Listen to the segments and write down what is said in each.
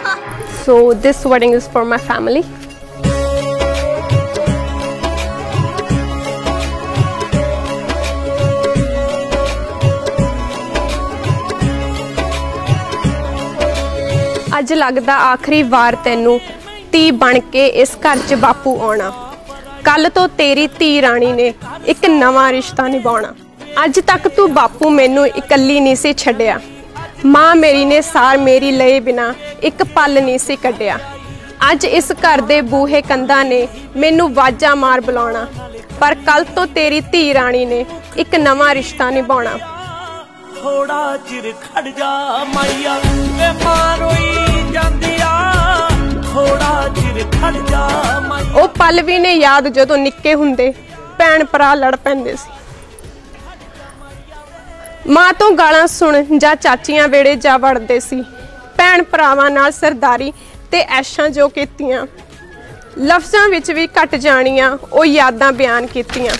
So, this wedding is for my family. ਅੱਜ ਲੱਗਦਾ ਆਖਰੀ ਵਾਰ ਤੈਨੂੰ ਧੀ ਬਣ ਕੇ ਇਸ ਘਰ 'ਚ ਬਾਪੂ ਆਉਣਾ। ਕੱਲ ਤੋਂ ਤੇਰੀ ਧੀ ਰਾਣੀ ਨੇ ਇੱਕ ਨਵਾਂ ਰਿਸ਼ਤਾ ਨਿਭਾਉਣਾ। ਅੱਜ ਤੱਕ ਤੂੰ ਬਾਪੂ ਮੈਨੂੰ ਇਕੱਲੀ ਨਹੀਂ ਸੀ ਛੱਡਿਆ। ਮਾਂ ਮੇਰੀ ਨੇ ਸਾਰ ਮੇਰੀ ਲਏ ਬਿਨਾ ਇੱਕ ਪਲ ਨਹੀਂ ਸੀ ਕੱਢਿਆ। ਅੱਜ ਇਸ ਘਰ ਦੇ ਬੂਹੇ ਕੰਧਾਂ ਨੇ ਮੈਨੂੰ ਵਾਜਾ ਮਾਰ ਬੁਲਾਉਣਾ। ਪਰ ਕੱਲ ਤੋਂ ਤੇਰੀ ਧੀ ਰਾਣੀ ਨੇ ਇੱਕ ਨਵਾਂ ਰਿਸ਼ਤਾ ਨਿਭਾਉਣਾ। ਥੋੜਾ ਚਿਰ ਖੜ ਜਾ ਮਾਈਆ ਵੇ ਮਾਂ ਰੋਈ ਜਾਂਦੀ ਆ। ਥੋੜਾ ਚਿਰ ਖੜ ਜਾ ਮਾਈਆ। ਉਹ ਪਲ ਵੀ ਨੇ ਯਾਦ ਜਦੋਂ ਨਿੱਕੇ ਹੁੰਦੇ ਭੈਣ ਭਰਾ ਲੜ ਪੈਂਦੇ ਸੀ। ਮਾਂ ਤੋਂ ਗਾਲਾਂ ਸੁਣ ਜਾਂ ਚਾਚੀਆਂ ਵੇੜੇ ਜਾ ਵੜਦੇ ਸੀ। ਭੈਣ ਭਰਾਵਾਂ ਨਾਲ ਸਰਦਾਰੀ ਤੇ ਐਸ਼ਾਂ ਜੋ ਕੀਤੀਆਂ। ਲਫ਼ਜ਼ਾਂ ਵਿੱਚ ਵੀ ਘਟ ਜਾਣੀਆਂ, ਉਹ ਯਾਦਾਂ ਬਿਆਨ ਕੀਤੀਆਂ।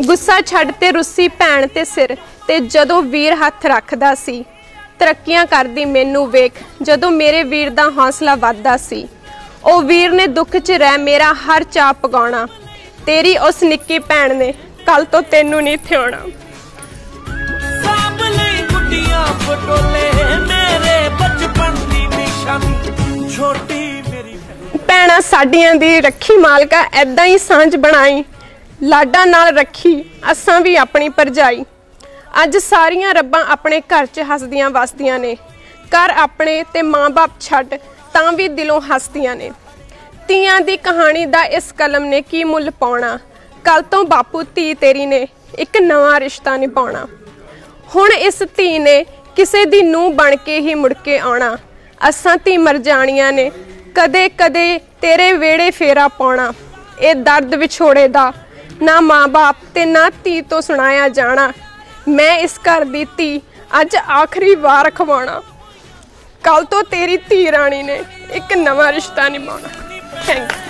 ਗੁੱਸਾ ਛੱਡ ਤੇ ਰੁੱਸੀ ਭੈਣ ਤੇ ਸਿਰ ਤੇ ਜਦੋਂ ਵੀਰ ਹੱਥ ਰੱਖਦਾ ਸੀ, ਤਰੱਕੀਆਂ ਕਰਦੀ ਮੈਨੂੰ ਵੇਖ, ਜਦੋਂ ਮੇਰੇ ਵੀਰ ਦਾ ਹੌਸਲਾ ਵੱਧਦਾ ਸੀ। ਉਹ ਵੀਰ ਨੇ ਦੁੱਖ 'ਚ ਰਹਿ ਮੇਰਾ ਹਰ ਚਾਹ ਪਗਾਉਣਾ। ਤੇਰੀ ਉਸ ਨਿੱਕੀ ਭੈਣ ਨੇ ਕੱਲ ਤੋਂ ਤੈਨੂੰ ਨਹੀਂ ਥਿਆਉਣਾ ਸਾਂਭ ਲਈ ਗੁੱਡੀਆਂ, ਪਟੋਲੇ। ਭੈਣਾਂ ਸਾਡੀਆਂ ਦੀ ਰੱਖੀ ਮਾਲਕਾ ਐਦਾਂ ਹੀ ਸਾਂਝ ਬਣਾਈ। ਲਾਡਾਂ ਨਾਲ ਰੱਖੀ, ਅਸਾਂ ਵੀ ਆਪਣੀ ਪਰਜਾਈ ਅੱਜ ਸਾਰੀਆਂ ਰੱਬਾਂ ਆਪਣੇ ਘਰ 'ਚ ਹੱਸਦੀਆਂ ਵਸਦੀਆਂ ਨੇ। ਘਰ ਆਪਣੇ ਤੇ ਮਾਂ-ਬਾਪ ਛੱਡ ਤਾਂ ਵੀ ਦਿਲੋਂ ਹੱਸਦੀਆਂ ਨੇ। ਧੀਆਂ ਦੀ ਕਹਾਣੀ ਦਾ ਇਸ ਕਲਮ ਨੇ ਕੀ ਮੁੱਲ ਪਾਉਣਾ? ਕੱਲ ਤੋਂ ਬਾਪੂ ਧੀ ਤੇਰੀ ਨੇ ਇੱਕ ਨਵਾਂ ਰਿਸ਼ਤਾ ਨਿਭਾਉਣਾ। ਹੁਣ ਇਸ ਧੀ ਨੇ ਕਿਸੇ ਦੀ ਨੂੰਹ ਬਣ ਕੇ ਹੀ ਮੁੜ ਕੇ ਆਉਣਾ। ਅਸਾਂ ਧੀ ਮਰ ਜਾਣੀਆਂ ਨੇ। ਕਦੇ ਕਦੇ ਤੇਰੇ ਵੇੜੇ ਫੇਰਾ ਪਾਉਣਾ, ਇਹ ਦਰਦ ਵਿਛੋੜੇ ਦਾ, ਨਾ ਮਾਂ-ਬਾਪ ਤੇ ਨਾ ਧੀ ਤੋਂ ਸੁਣਾਇਆ ਜਾਣਾ, ਮੈਂ ਇਸ ਘਰ ਦੀ ਧੀ, ਅੱਜ ਆਖਰੀ ਵਾਰ ਖਵਾਉਣਾ। ਕੱਲ ਤੋਂ ਤੇਰੀ ਧੀ ਰਾਣੀ ਨੇ ਇੱਕ ਨਵਾਂ ਰਿਸ਼ਤਾ ਨਿਭਾਉਣਾ। Thank you